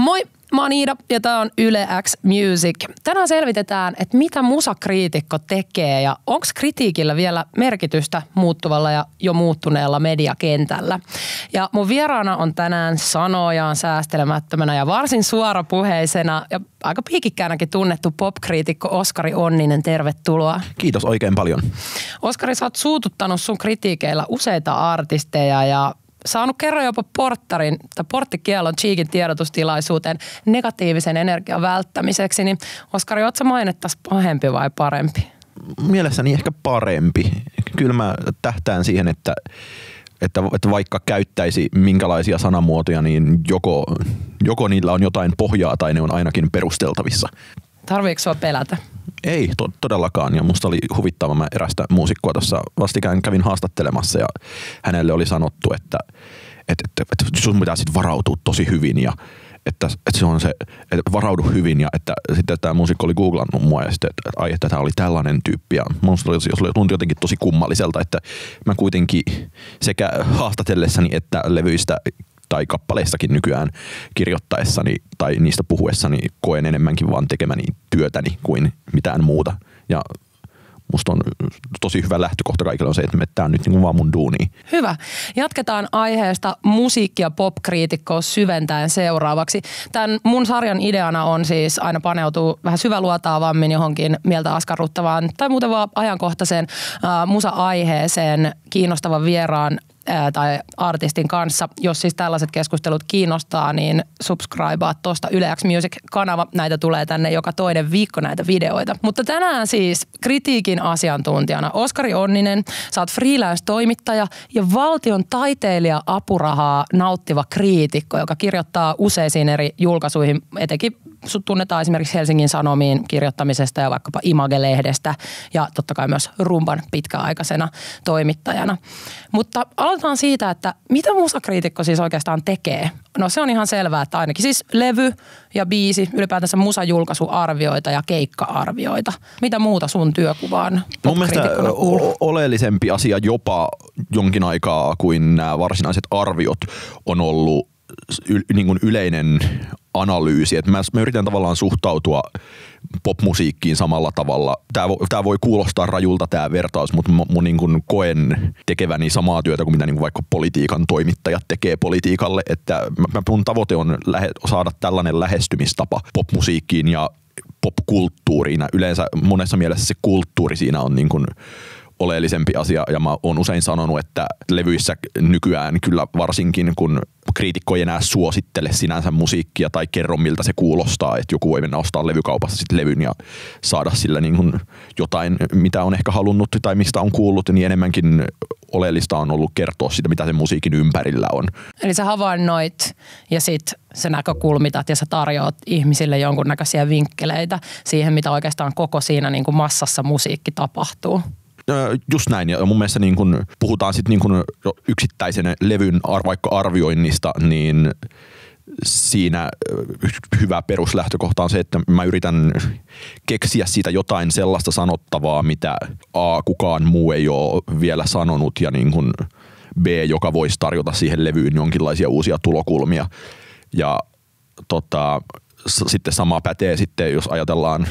Moi, mä oon Iida ja tää on Yle X Music. Tänään selvitetään, että mitä musakriitikko tekee ja onko kritiikillä vielä merkitystä muuttuvalla ja jo muuttuneella mediakentällä. Ja mun vieraana on tänään sanojaan säästelemättömänä ja varsin suorapuheisena ja aika piikikkäänäkin tunnettu popkriitikko Oskari Onninen. Tervetuloa. Kiitos oikein paljon. Oskari, sä oot suututtanut sun kritiikeillä useita artisteja ja saanut kerran jopa porttarin tai porttikielon Cheekin tiedotustilaisuuteen negatiivisen energian välttämiseksi, niin Oskari, ootko mainettaisiin pahempi vai parempi? Mielessäni ehkä parempi. Kyllä mä tähtään siihen, että, että, että vaikka käyttäisi minkälaisia sanamuotoja, niin joko, joko niillä on jotain pohjaa tai ne on ainakin perusteltavissa. Tarviiko sua pelätä? Ei to, todellakaan ja musta oli huvittava. Mä erästä muusikkoa tuossa vastikään kävin haastattelemassa ja hänelle oli sanottu, että, että, että, että sun pitää sitten varautua tosi hyvin ja että, että se on se, että varaudu hyvin ja että sitten tämä muusikko oli googlannut mua ja sitten, että ai, että tämä oli tällainen tyyppi ja musta oli, oli, tuntui jotenkin tosi kummalliselta, että mä kuitenkin sekä haastatellessani että levyistä tai kappaleistakin nykyään kirjoittaessani tai niistä puhuessani koen enemmänkin vaan tekemäni työtäni kuin mitään muuta. Ja musta on tosi hyvä lähtökohta kaikille on se, että tämä on nyt niin kuin vaan mun duuni. Hyvä. Jatketaan aiheesta musiikki- ja popkriitikkoa syventäen seuraavaksi. Tämän mun sarjan ideana on siis aina paneutua vähän syväluotaavammin johonkin mieltä askarruttavaan tai muuten vaan ajankohtaiseen äh, musa-aiheeseen kiinnostavan vieraan tai artistin kanssa. Jos siis tällaiset keskustelut kiinnostaa, niin subscribea tuosta Yle X Music-kanava. Näitä tulee tänne joka toinen viikko näitä videoita. Mutta tänään siis kritiikin asiantuntijana Oskari Onninen. Sä oot freelance-toimittaja ja valtion taiteilija-apurahaa nauttiva kriitikko, joka kirjoittaa useisiin eri julkaisuihin, etenkin sut tunnetaan esimerkiksi Helsingin Sanomiin kirjoittamisesta ja vaikkapa Image-lehdestä ja totta kai myös Rumban pitkäaikaisena toimittajana. Mutta aloitetaan siitä, että mitä musakriitikko siis oikeastaan tekee? No se on ihan selvää, että ainakin siis levy ja biisi, ylipäätänsä musajulkaisuarvioita ja keikka-arvioita. Mitä muuta sun työkuvaan Mun mielestä oleellisempi asia jopa jonkin aikaa kuin nämä varsinaiset arviot on ollut y, niin kuin yleinen analyysi. Et mä, mä yritän tavallaan suhtautua popmusiikkiin samalla tavalla. Tämä, tämä voi kuulostaa rajulta tämä vertaus, mutta mä, mä niin kuin koen tekeväni samaa työtä kuin mitä niin kuin vaikka politiikan toimittajat tekee politiikalle. Että mä, mun tavoite on lähe, saada tällainen lähestymistapa popmusiikkiin ja popkulttuuriin. Yleensä monessa mielessä se kulttuuri siinä on niin kuin oleellisempi asia ja mä oon usein sanonut, että levyissä nykyään kyllä varsinkin kun kriitikko ei enää suosittele sinänsä musiikkia tai kerro miltä se kuulostaa, että joku voi mennä ostaa levykaupassa sitten levyn ja saada sillä niin jotain, mitä on ehkä halunnut tai mistä on kuullut, niin enemmänkin oleellista on ollut kertoa sitä, mitä sen musiikin ympärillä on. Eli sä havainnoit ja sitten sä näkökulmitat ja sä tarjoat ihmisille jonkunnäköisiä vinkkeleitä siihen, mitä oikeastaan koko siinä niin kuin massassa musiikki tapahtuu. Just näin, ja mun mielestä niin kun puhutaan sitten niin yksittäisen levyn vaikka arvioinnista, niin siinä hyvä peruslähtökohta on se, että mä yritän keksiä siitä jotain sellaista sanottavaa, mitä A, kukaan muu ei ole vielä sanonut, ja niin kun B, joka voisi tarjota siihen levyyn jonkinlaisia uusia tulokulmia. Ja tota, sitten sama pätee sitten, jos ajatellaan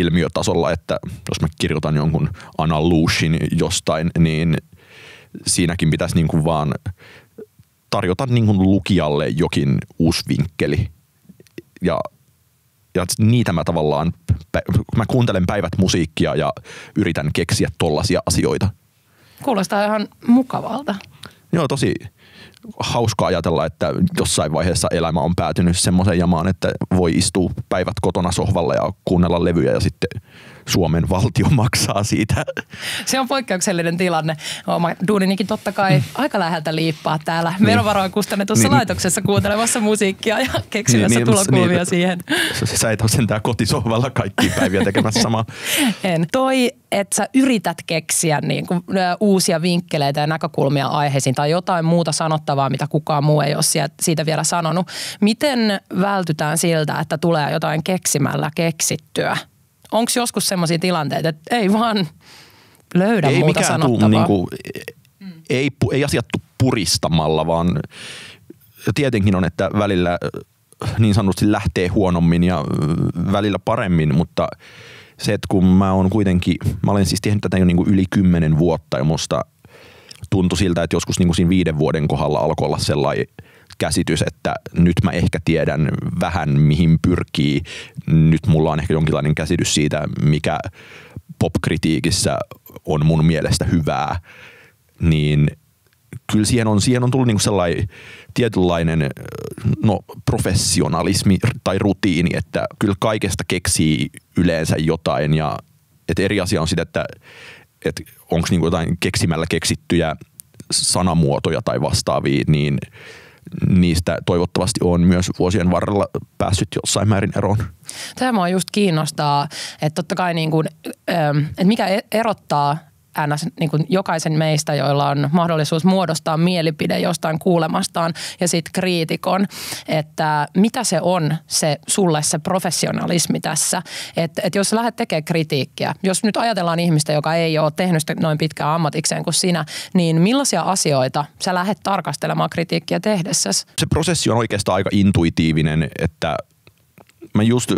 ilmiötasolla, että jos mä kirjoitan jonkun analuushin jostain, niin siinäkin pitäisi niin kuin vaan tarjota niin kuin lukijalle jokin uusi vinkkeli. Ja, ja niitä mä tavallaan, mä kuuntelen päivät musiikkia ja yritän keksiä tollaisia asioita. Kuulostaa ihan mukavalta. Joo, tosi, hauska ajatella, että jossain vaiheessa elämä on päätynyt semmoiseen jamaan, että voi istua päivät kotona sohvalle ja kuunnella levyjä ja sitten Suomen valtio maksaa siitä. Se on poikkeuksellinen tilanne. Oma duuninikin totta kai mm. aika läheltä liippaa täällä niin. verovaroin kustannetussa niin. laitoksessa kuuntelemassa musiikkia ja keksimässä niin, tulokulmia niin, siihen. Sä et ole sentään kotisohvalla kaikki päiviä tekemässä samaa. en. Toi, että sä yrität keksiä niin kuin, uusia vinkkeleitä ja näkökulmia aiheisiin tai jotain muuta sanottavaa, mitä kukaan muu ei ole siitä vielä sanonut. Miten vältytään siltä, että tulee jotain keksimällä keksittyä? Onko joskus sellaisia tilanteita, että ei vaan löydä ei muuta sanottavaa? Tuu, niin kuin, ei, ei asiat puristamalla, vaan tietenkin on, että välillä niin sanotusti lähtee huonommin ja välillä paremmin, mutta se, että kun mä oon kuitenkin, mä olen siis tehnyt tätä jo niin kuin yli kymmenen vuotta ja musta tuntui siltä, että joskus niin kuin siinä viiden vuoden kohdalla alkoi olla sellainen käsitys, että nyt mä ehkä tiedän vähän mihin pyrkii. Nyt mulla on ehkä jonkinlainen käsitys siitä, mikä popkritiikissä on mun mielestä hyvää, niin kyllä siihen on, siihen on tullut niinku sellainen tietynlainen no, professionalismi tai rutiini, että kyllä kaikesta keksii yleensä jotain ja et eri asia on sitten, että et onko niinku jotain keksimällä keksittyjä sanamuotoja tai vastaavia, niin niistä toivottavasti on myös vuosien varrella päässyt jossain määrin eroon. Tämä on just kiinnostaa, että totta kai niin kuin, että mikä e-, erottaa ns. Niin kuin jokaisen meistä, joilla on mahdollisuus muodostaa mielipide jostain kuulemastaan ja sitten kriitikon, että mitä se on se sulle se professionalismi tässä. Että et jos lähdet tekemään kritiikkiä, jos nyt ajatellaan ihmistä, joka ei ole tehnyt sitä noin pitkään ammatikseen kuin sinä, niin millaisia asioita sä lähdet tarkastelemaan kritiikkiä tehdessäsi? Se prosessi on oikeastaan aika intuitiivinen, että mä just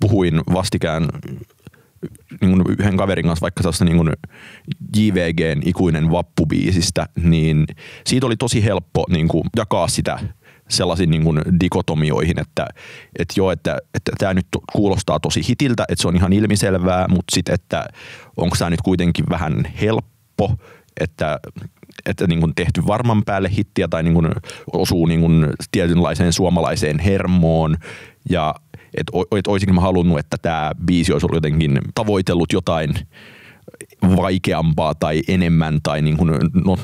puhuin vastikään niin kuin yhden kaverin kanssa vaikka tästä niin kuin JVGn ikuinen vappubiisistä, niin siitä oli tosi helppo niin kuin jakaa sitä sellaisiin niin kuin dikotomioihin, että, että joo, että, että tämä nyt kuulostaa tosi hitiltä, että se on ihan ilmiselvää, mutta sitten, että onko tämä nyt kuitenkin vähän helppo, että, että niin kuin tehty varman päälle hittiä tai niin kuin osuu niin kuin tietynlaiseen suomalaiseen hermoon. Ja että et olisinko mä halunnut, että tämä biisi olisi ollut jotenkin tavoitellut jotain vaikeampaa tai enemmän tai niin kuin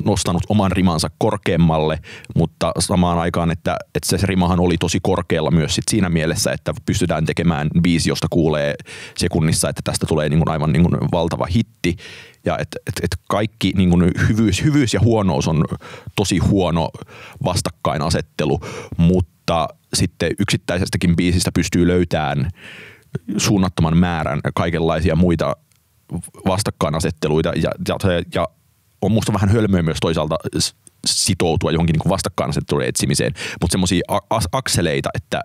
nostanut oman rimansa korkeammalle, mutta samaan aikaan, että, että se rimahan oli tosi korkealla myös sit siinä mielessä, että pystytään tekemään biisi, josta kuulee sekunnissa, että tästä tulee niin kuin aivan niin kuin valtava hitti. Ja että et, et kaikki niin kuin hyvyys, hyvyys ja huonous on tosi huono vastakkainasettelu, mutta sitten yksittäisestäkin biisistä pystyy löytämään suunnattoman määrän kaikenlaisia muita vastakkainasetteluita ja, ja, ja on musta vähän hölmöä myös toisaalta sitoutua johonkin niin vastakkainasettelun etsimiseen, mutta semmoisia akseleita, että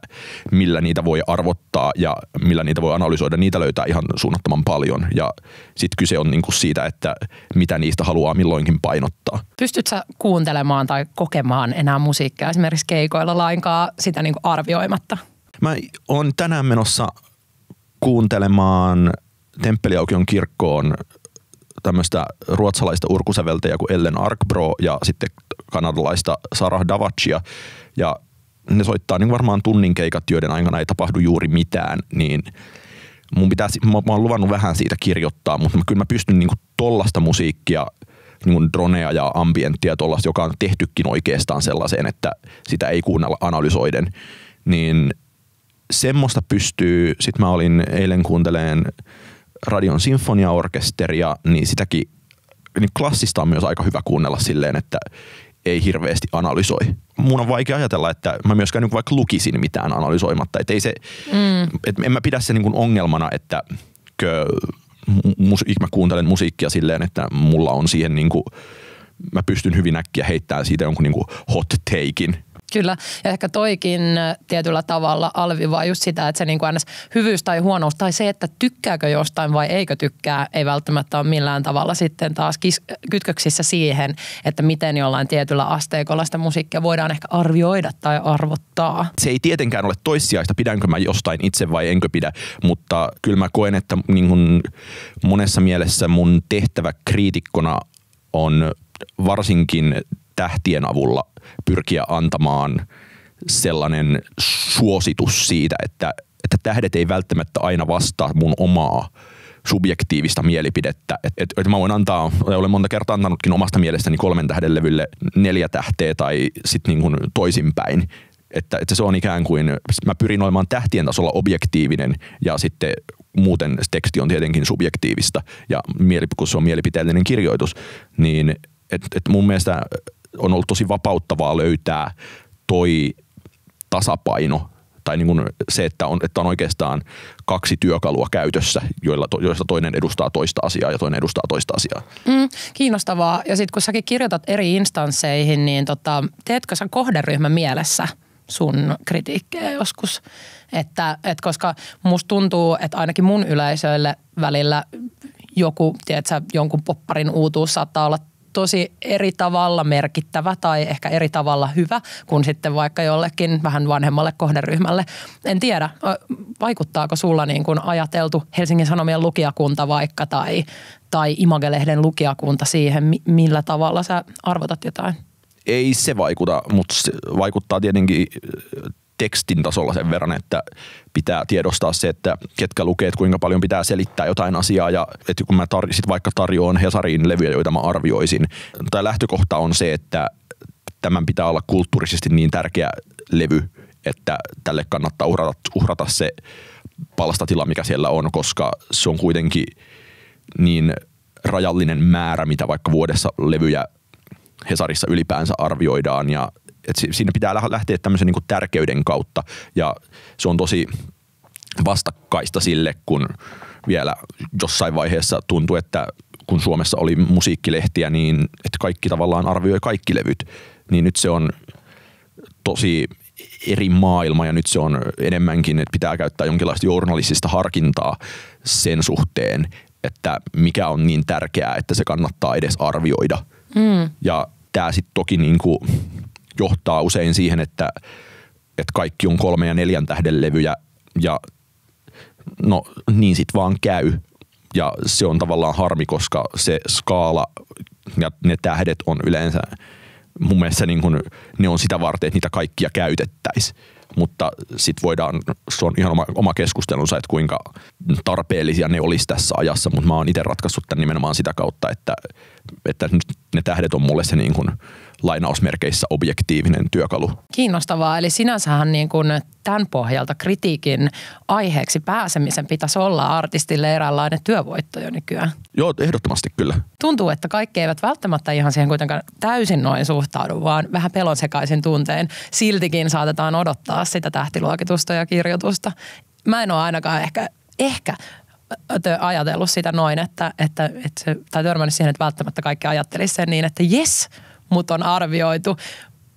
millä niitä voi arvottaa ja millä niitä voi analysoida, niitä löytää ihan suunnattoman paljon. Ja sitten kyse on niin kuin siitä, että mitä niistä haluaa milloinkin painottaa. Pystytkö sä kuuntelemaan tai kokemaan enää musiikkia esimerkiksi keikoilla lainkaan sitä niin kuin arvioimatta? Mä oon tänään menossa kuuntelemaan Temppeliaukion kirkkoon tämmöistä ruotsalaista urkusäveltäjää kuin Ellen Arkbro ja sitten kanadalaista Sarah Davacia. Ja ne soittaa niin varmaan tunnin keikat, joiden aikana ei tapahdu juuri mitään, niin mun pitäisi, mä, mä oon luvannut vähän siitä kirjoittaa, mutta kyllä mä pystyn niin tollasta musiikkia, niin kuin dronea ja ambienttia tollasta, joka on tehtykin oikeastaan sellaiseen, että sitä ei kuunnella analysoiden, niin semmoista pystyy, sit mä olin eilen kuunteleen Radion sinfoniaorkesteria, niin sitäkin niin klassista on myös aika hyvä kuunnella silleen, että ei hirveästi analysoi. Mun on vaikea ajatella, että mä myöskään niin vaikka lukisin mitään analysoimatta. Että ei se, mm. et en mä pidä se niin ongelmana, että kö, mus, mä kuuntelen musiikkia silleen, että mulla on siihen niin kuin, mä pystyn hyvin äkkiä heittämään siitä jonkun niin kuin hot takein Kyllä, ja ehkä toikin tietyllä tavalla alvivaa just sitä, että se niin kuin hyvyys tai huonous tai se, että tykkääkö jostain vai eikö tykkää, ei välttämättä ole millään tavalla sitten taas kis- kytköksissä siihen, että miten jollain tietyllä asteikolla sitä musiikkia voidaan ehkä arvioida tai arvottaa. Se ei tietenkään ole toissijaista, pidänkö mä jostain itse vai enkö pidä, mutta kyllä mä koen, että niin kuin monessa mielessä mun tehtävä kriitikkona on varsinkin tähtien avulla pyrkiä antamaan sellainen suositus siitä, että, että tähdet ei välttämättä aina vastaa mun omaa subjektiivista mielipidettä. Et, et, et mä voin antaa, olen monta kertaa antanutkin omasta mielestäni kolmen tähden levylle neljä tähteä tai sitten niin toisinpäin. Että, että se on ikään kuin, mä pyrin olemaan tähtien tasolla objektiivinen ja sitten muuten teksti on tietenkin subjektiivista ja kun se on mielipiteellinen kirjoitus, niin et, et mun mielestä on ollut tosi vapauttavaa löytää toi tasapaino tai niin kuin se, että on, että on oikeastaan kaksi työkalua käytössä, joilla, joista toinen edustaa toista asiaa ja toinen edustaa toista asiaa. Mm, kiinnostavaa. Ja sitten kun säkin kirjoitat eri instansseihin, niin tota, teetkö sä kohderyhmän mielessä sun kritiikkejä joskus. Että, et koska musta tuntuu, että ainakin mun yleisöille välillä joku, tiedätkö, jonkun popparin uutuus saattaa olla tosi eri tavalla merkittävä tai ehkä eri tavalla hyvä kuin sitten vaikka jollekin vähän vanhemmalle kohderyhmälle. En tiedä, vaikuttaako sulla niin kuin ajateltu Helsingin Sanomien lukijakunta vaikka tai, tai Imagelehden lukijakunta siihen, millä tavalla sä arvotat jotain? Ei se vaikuta, mutta se vaikuttaa tietenkin tekstin tasolla sen verran, että pitää tiedostaa se, että ketkä lukee, että kuinka paljon pitää selittää jotain asiaa. Ja että kun mä tar- sit vaikka tarjoan Hesariin levyjä, joita mä arvioisin, tai lähtökohta on se, että tämän pitää olla kulttuurisesti niin tärkeä levy, että tälle kannattaa uhrata, uhrata se palstatila, mikä siellä on, koska se on kuitenkin niin rajallinen määrä, mitä vaikka vuodessa levyjä Hesarissa ylipäänsä arvioidaan. Ja että siinä pitää lähteä tämmöisen niin tärkeyden kautta ja se on tosi vastakkaista sille, kun vielä jossain vaiheessa tuntui, että kun Suomessa oli musiikkilehtiä, niin että kaikki tavallaan arvioi kaikki levyt, niin nyt se on tosi eri maailma ja nyt se on enemmänkin, että pitää käyttää jonkinlaista journalistista harkintaa sen suhteen, että mikä on niin tärkeää, että se kannattaa edes arvioida. Mm. Ja tämä sitten toki niin kuin johtaa usein siihen, että, että kaikki on kolme ja neljän tähden levyjä ja no niin sit vaan käy. Ja se on tavallaan harmi, koska se skaala ja ne tähdet on yleensä mun mielestä niin kun, ne on sitä varten, että niitä kaikkia käytettäisiin. Mutta sitten voidaan, se on ihan oma, oma keskustelunsa, että kuinka tarpeellisia ne olisi tässä ajassa, mutta mä oon itse ratkaissut tämän nimenomaan sitä kautta, että, että ne tähdet on mulle se niin kuin lainausmerkeissä objektiivinen työkalu. Kiinnostavaa. Eli sinänsähän niin kuin tämän pohjalta kritiikin aiheeksi pääsemisen pitäisi olla artistille eräänlainen työvoitto jo nykyään. Joo, ehdottomasti kyllä. Tuntuu, että kaikki eivät välttämättä ihan siihen kuitenkaan täysin noin suhtaudu, vaan vähän pelon sekaisin tunteen. Siltikin saatetaan odottaa sitä tähtiluokitusta ja kirjoitusta. Mä en ole ainakaan ehkä, ehkä ajatellut sitä noin, että, että, että tai törmännyt siihen, että välttämättä kaikki ajattelisi sen niin, että jes, mut on arvioitu,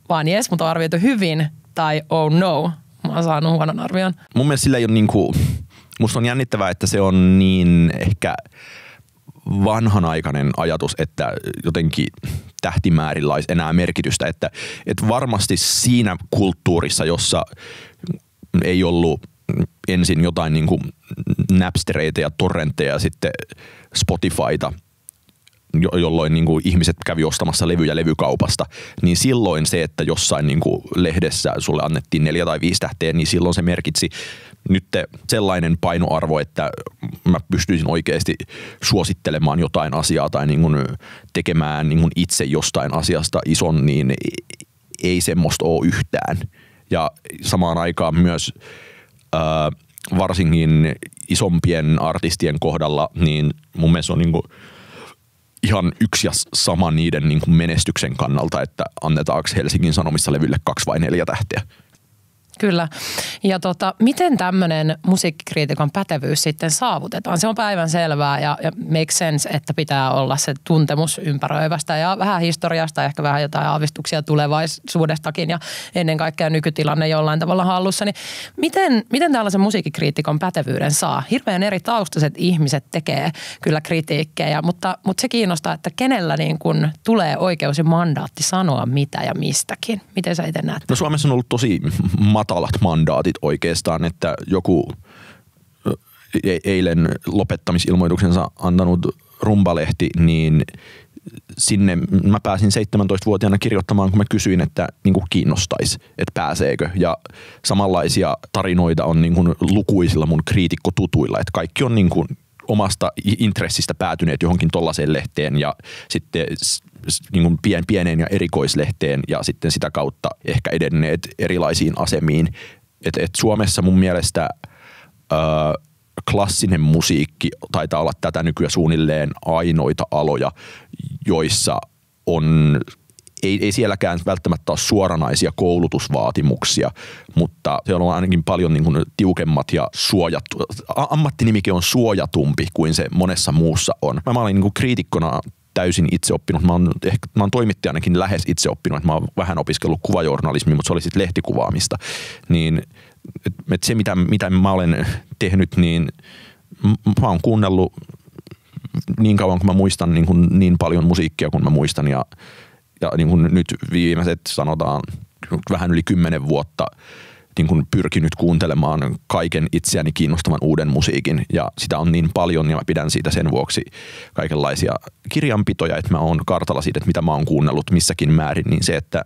vaan jes, mut on arvioitu hyvin, tai oh no, mä oon saanut huonon arvion. Mun mielestä sillä ei ole niinku, musta on jännittävää, että se on niin ehkä vanhanaikainen ajatus, että jotenkin tähtimäärillä olisi enää merkitystä, että, että varmasti siinä kulttuurissa, jossa ei ollut ensin jotain niin kuin Napstereita ja torrentteja ja sitten Spotifyta – jolloin niin kuin ihmiset kävi ostamassa levyjä levykaupasta, niin silloin se, että jossain niin kuin lehdessä sulle annettiin neljä tai viisi tähteä, niin silloin se merkitsi nyt sellainen painoarvo, että mä pystyisin oikeasti suosittelemaan jotain asiaa tai niin kuin tekemään niin kuin itse jostain asiasta ison, niin ei semmoista ole yhtään. Ja samaan aikaan myös ää, varsinkin isompien artistien kohdalla, niin mun mielestä on niin kuin ihan yksi ja sama niiden niin kuin menestyksen kannalta, että annetaanko Helsingin Sanomissa levylle kaksi vai neljä tähteä. Kyllä. Ja tota, miten tämmöinen musiikkikriitikon pätevyys sitten saavutetaan? Se on päivän selvää ja, ja make sense, että pitää olla se tuntemus ympäröivästä ja vähän historiasta, ehkä vähän jotain aavistuksia tulevaisuudestakin ja ennen kaikkea nykytilanne jollain tavalla hallussa. Niin miten, miten tällaisen musiikkikriitikon pätevyyden saa? Hirveän eri taustaiset ihmiset tekee kyllä kritiikkejä, mutta, mutta se kiinnostaa, että kenellä niin kun tulee oikeus ja mandaatti sanoa mitä ja mistäkin. Miten sä itse näet? No Suomessa on ollut tosi matalat mandaatit oikeastaan, että joku e-, eilen lopettamisilmoituksensa antanut rumbalehti, niin sinne mä pääsin 17-vuotiaana kirjoittamaan, kun mä kysyin, että niin kuin kiinnostaisi, että pääseekö. Ja samanlaisia tarinoita on niin kuin lukuisilla mun kriitikkotutuilla, että kaikki on niin kuin omasta intressistä päätyneet johonkin tollaiseen lehteen ja sitten niin kuin pien, pieneen ja erikoislehteen ja sitten sitä kautta ehkä edenneet erilaisiin asemiin. Et, et Suomessa mun mielestä ö, klassinen musiikki taitaa olla tätä nykyään suunnilleen ainoita aloja, joissa on ei, ei sielläkään välttämättä ole suoranaisia koulutusvaatimuksia, mutta siellä on ainakin paljon niin kuin tiukemmat ja suojattu. Ammattinimike on suojatumpi kuin se monessa muussa on. Mä olin niin kuin kriitikkona täysin itse oppinut. Mä oon, ehkä, mä oon toimittajanakin lähes itse oppinut, mä oon vähän opiskellut kuvajournalismia, mutta se oli sitten lehtikuvaamista. Niin että se, mitä, mitä mä olen tehnyt, niin mä oon kuunnellut niin kauan kuin mä muistan niin, kuin niin paljon musiikkia kuin mä muistan ja, ja niin kuin nyt viimeiset sanotaan vähän yli kymmenen vuotta niin kuin pyrkinyt kuuntelemaan kaiken itseäni kiinnostavan uuden musiikin ja sitä on niin paljon ja mä pidän siitä sen vuoksi kaikenlaisia kirjanpitoja, että mä oon kartalla siitä, että mitä mä oon kuunnellut missäkin määrin, niin se, että,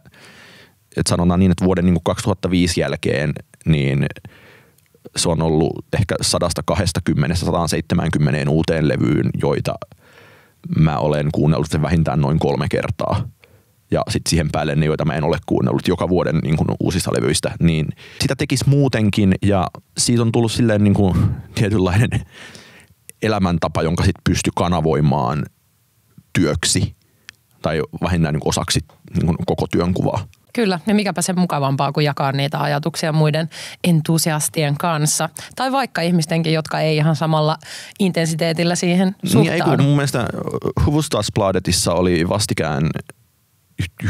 että sanotaan niin, että vuoden niin kuin 2005 jälkeen niin se on ollut ehkä 120-170 uuteen levyyn, joita mä olen kuunnellut sen vähintään noin kolme kertaa. Ja sitten siihen päälle ne, joita mä en ole kuunnellut joka vuoden niin kuin uusista levyistä, niin sitä tekisi muutenkin ja siitä on tullut silleen niin kuin tietynlainen elämäntapa, jonka sitten pystyy kanavoimaan työksi tai vähintään niin osaksi niin kuin koko työnkuvaa. Kyllä, ja mikäpä se mukavampaa kuin jakaa niitä ajatuksia muiden entusiastien kanssa. Tai vaikka ihmistenkin, jotka ei ihan samalla intensiteetillä siihen suhtaudu. Niin, mun mielestä Hufvudstadsbladetissa oli vastikään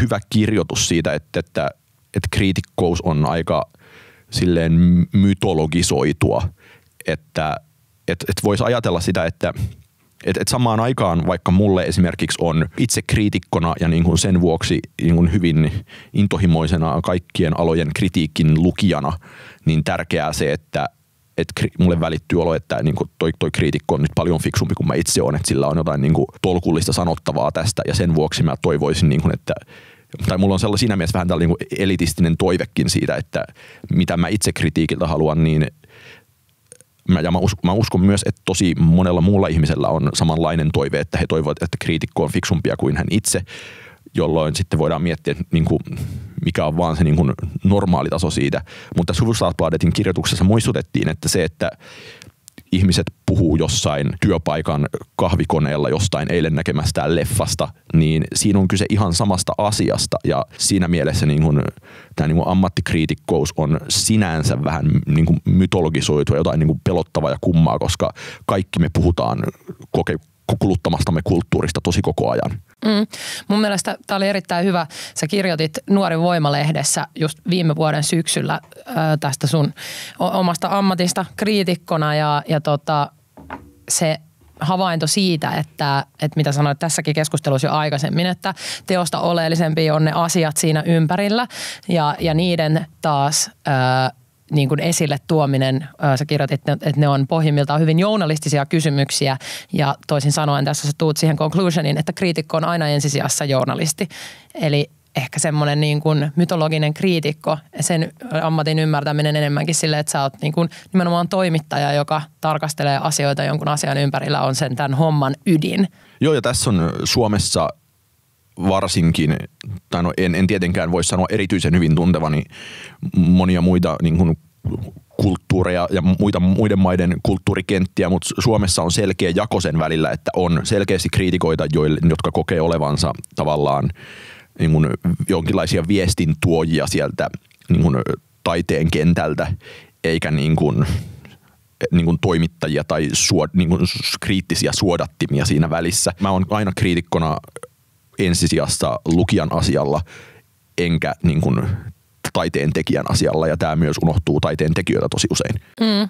hyvä kirjoitus siitä, että, että, että kriitikkous on aika silleen mytologisoitua, että että että voisi ajatella sitä, että et, et samaan aikaan, vaikka mulle esimerkiksi on itse kriitikkona ja niin kuin sen vuoksi niin kuin hyvin intohimoisena kaikkien alojen kritiikin lukijana, niin tärkeää se, että et mulle välittyy olo, että niin kuin toi, toi kriitikko on nyt paljon fiksumpi kuin mä itse olen, että sillä on jotain niin kuin tolkullista sanottavaa tästä. Ja sen vuoksi mä toivoisin, niin kuin, että tai mulla on sellainen siinä mielessä vähän tällainen niin elitistinen toivekin siitä, että mitä mä itse kritiikiltä haluan, niin mä, ja mä, uskon, mä uskon myös, että tosi monella muulla ihmisellä on samanlainen toive, että he toivovat, että kriitikko on fiksumpia kuin hän itse, jolloin sitten voidaan miettiä, että niin kuin, mikä on vaan se niin kuin normaali taso siitä. Mutta tässä kirjoituksessa muistutettiin, että se, että ihmiset puhuu jossain työpaikan kahvikoneella jostain eilen näkemästään leffasta, niin siinä on kyse ihan samasta asiasta ja siinä mielessä niin kuin, tämä niin ammattikriitikkous on sinänsä vähän niin kuin mytologisoitu ja jotain niin kuin pelottavaa ja kummaa, koska kaikki me puhutaan koke- kuluttamastamme kulttuurista tosi koko ajan. Mm. Mun mielestä tämä oli erittäin hyvä. Sä kirjoitit Nuori Voima-lehdessä just viime vuoden syksyllä ää, tästä sun omasta ammatista kriitikkona ja, ja tota, se havainto siitä, että, että mitä sanoit tässäkin keskustelussa jo aikaisemmin, että teosta oleellisempi on ne asiat siinä ympärillä ja, ja niiden taas ää, niin kuin esille tuominen, sä kirjoitit, että ne on pohjimmiltaan hyvin journalistisia kysymyksiä ja toisin sanoen tässä sä tuut siihen conclusionin, että kriitikko on aina ensisijassa journalisti. Eli ehkä semmoinen niin kuin mytologinen kriitikko, sen ammatin ymmärtäminen enemmänkin sille, että sä oot niin kuin nimenomaan toimittaja, joka tarkastelee asioita jonkun asian ympärillä, on sen tämän homman ydin. Joo, ja tässä on Suomessa varsinkin, tai no en, en tietenkään voi sanoa erityisen hyvin tuntevani monia muita niin kuin kulttuureja ja muita, muiden maiden kulttuurikenttiä, mutta Suomessa on selkeä jako sen välillä, että on selkeästi kriitikoita, joille, jotka kokee olevansa tavallaan niin kuin jonkinlaisia viestintuojia sieltä niin kuin taiteen kentältä, eikä niin kuin, niin kuin toimittajia tai suod, niin kuin kriittisiä suodattimia siinä välissä. Mä oon aina kriitikkona ensisijassa lukijan asialla, enkä niin kuin taiteen tekijän asialla ja tämä myös unohtuu taiteen tekijöitä tosi usein. Mm.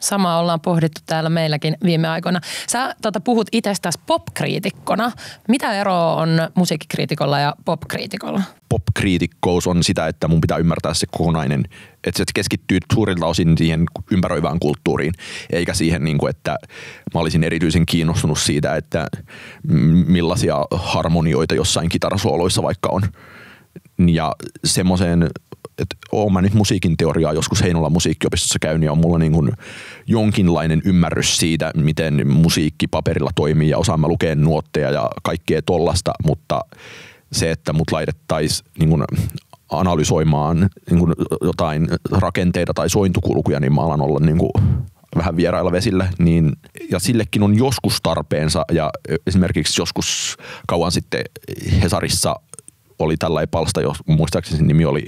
Sama ollaan pohdittu täällä meilläkin viime aikoina. Sä tota, puhut itsestäsi popkriitikkona. Mitä eroa on musiikkikriitikolla ja popkriitikolla? Popkriitikkous on sitä, että mun pitää ymmärtää se kokonainen, että se keskittyy suurilta osin siihen ympäröivään kulttuuriin, eikä siihen, niin kuin, että mä olisin erityisen kiinnostunut siitä, että millaisia harmonioita jossain kitarasuoloissa vaikka on. Ja semmoiseen että oon mä nyt musiikin teoriaa joskus Heinolan musiikkiopistossa käynyt ja on mulla niin kuin jonkinlainen ymmärrys siitä, miten musiikki paperilla toimii ja osaan mä lukea nuotteja ja kaikkea tollasta, mutta se, että mut laitettaisiin niin analysoimaan niin kuin jotain rakenteita tai sointukulkuja, niin mä alan olla niin kuin vähän vierailla vesillä, niin, ja sillekin on joskus tarpeensa, ja esimerkiksi joskus kauan sitten Hesarissa oli tällainen palsta, jos muistaakseni nimi oli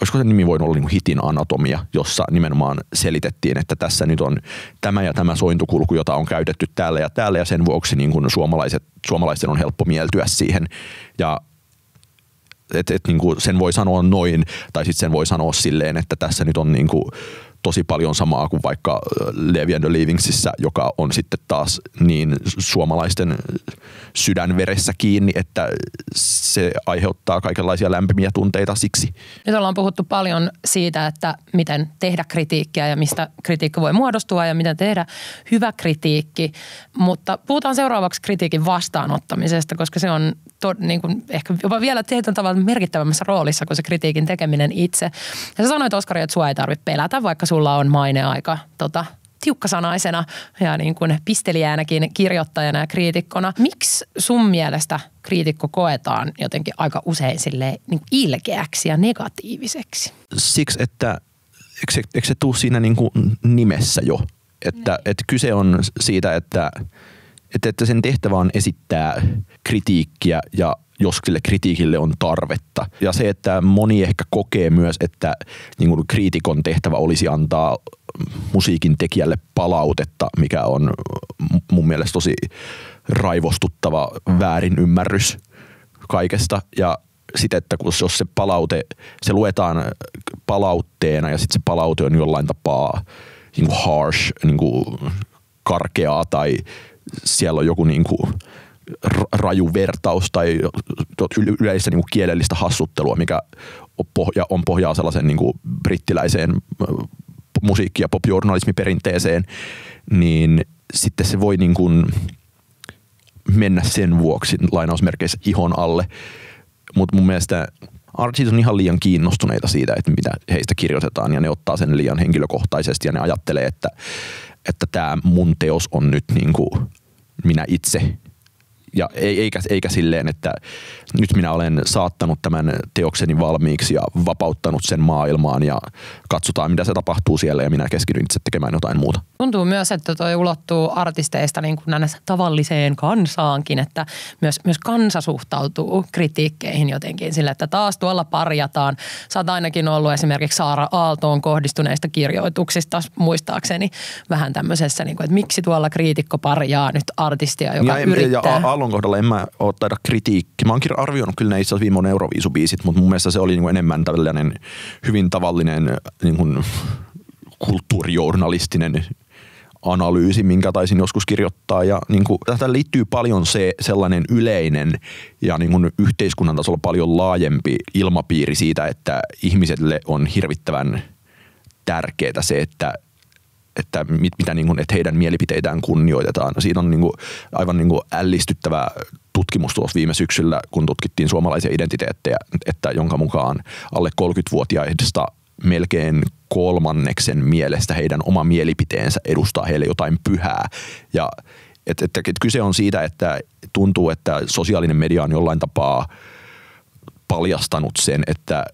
olisiko se nimi voinut olla niin hitin anatomia, jossa nimenomaan selitettiin, että tässä nyt on tämä ja tämä sointukulku, jota on käytetty täällä ja täällä ja sen vuoksi niin kuin suomalaiset, suomalaisten on helppo mieltyä siihen. Ja et, et niin kuin sen voi sanoa noin, tai sitten sen voi sanoa silleen, että tässä nyt on niin kuin tosi paljon samaa kuin vaikka Levi and the joka on sitten taas niin suomalaisten sydänveressä kiinni, että se aiheuttaa kaikenlaisia lämpimiä tunteita siksi. Nyt ollaan puhuttu paljon siitä, että miten tehdä kritiikkiä ja mistä kritiikki voi muodostua ja miten tehdä hyvä kritiikki, mutta puhutaan seuraavaksi kritiikin vastaanottamisesta, koska se on to, niin kuin ehkä jopa vielä tietyllä tavalla merkittävämmässä roolissa kuin se kritiikin tekeminen itse. Ja sä sanoit Oskari, että sua ei tarvitse pelätä, vaikka sulla on maine aika tota, tiukkasanaisena ja niin kuin pisteliäänäkin kirjoittajana ja kriitikkona. Miksi sun mielestä kriitikko koetaan jotenkin aika usein sille niin ilkeäksi ja negatiiviseksi? Siksi, että eikö se, eikö se tule siinä niin kuin nimessä jo? Että, niin. että kyse on siitä, että, että, että sen tehtävä on esittää kritiikkiä ja jos sille kritiikille on tarvetta. Ja se, että moni ehkä kokee myös, että niin kuin kriitikon tehtävä olisi antaa musiikin tekijälle palautetta, mikä on mun mielestä tosi raivostuttava väärin ymmärrys kaikesta. Ja sitten, että kun jos se palaute, se luetaan palautteena ja sitten se palaute on jollain tapaa niin kuin harsh, niin kuin karkeaa tai siellä on joku niin kuin raju vertaus tai yleistä niin kuin kielellistä hassuttelua, mikä on, pohja, on pohjaa sellaisen niin kuin brittiläiseen musiikki- ja popjournalismiperinteeseen, niin sitten se voi niin kuin mennä sen vuoksi lainausmerkeissä ihon alle. Mutta mun mielestä artistit on ihan liian kiinnostuneita siitä, että mitä heistä kirjoitetaan ja ne ottaa sen liian henkilökohtaisesti ja ne ajattelee, että että tämä mun teos on nyt niin kuin minä itse ja eikä, eikä silleen, että nyt minä olen saattanut tämän teokseni valmiiksi ja vapauttanut sen maailmaan ja katsotaan mitä se tapahtuu siellä ja minä keskityn itse tekemään jotain muuta. Tuntuu myös, että toi ulottuu artisteista niin kuin näin tavalliseen kansaankin, että myös, myös kansa suhtautuu kritiikkeihin jotenkin sillä, että taas tuolla parjataan. Sä oot ainakin ollut esimerkiksi Saara Aaltoon kohdistuneista kirjoituksista muistaakseni vähän tämmöisessä, niin kuin, että miksi tuolla kriitikko parjaa nyt artistia, joka ja, yrittää. Ja Aallon kohdalla en mä ole taida kritiikki. Mä oon arvioinut kyllä ne itse asiassa viime Euroviisubiisit, mutta mun mielestä se oli niin kuin enemmän tällainen hyvin tavallinen niin kuin kulttuurijournalistinen analyysi, minkä taisin joskus kirjoittaa. Ja niin kuin, tähän liittyy paljon se sellainen yleinen ja niin kuin yhteiskunnan tasolla paljon laajempi ilmapiiri siitä, että ihmiselle on hirvittävän tärkeää se, että että, mit, mitä niin kuin, että heidän mielipiteitään kunnioitetaan. Siitä on niin kuin, aivan niin kuin ällistyttävä tutkimustulos viime syksyllä, kun tutkittiin suomalaisia identiteettejä, että jonka mukaan alle 30-vuotiaista melkein kolmanneksen mielestä heidän oma mielipiteensä edustaa heille jotain pyhää. Ja että, että, että kyse on siitä, että tuntuu, että sosiaalinen media on jollain tapaa paljastanut sen, että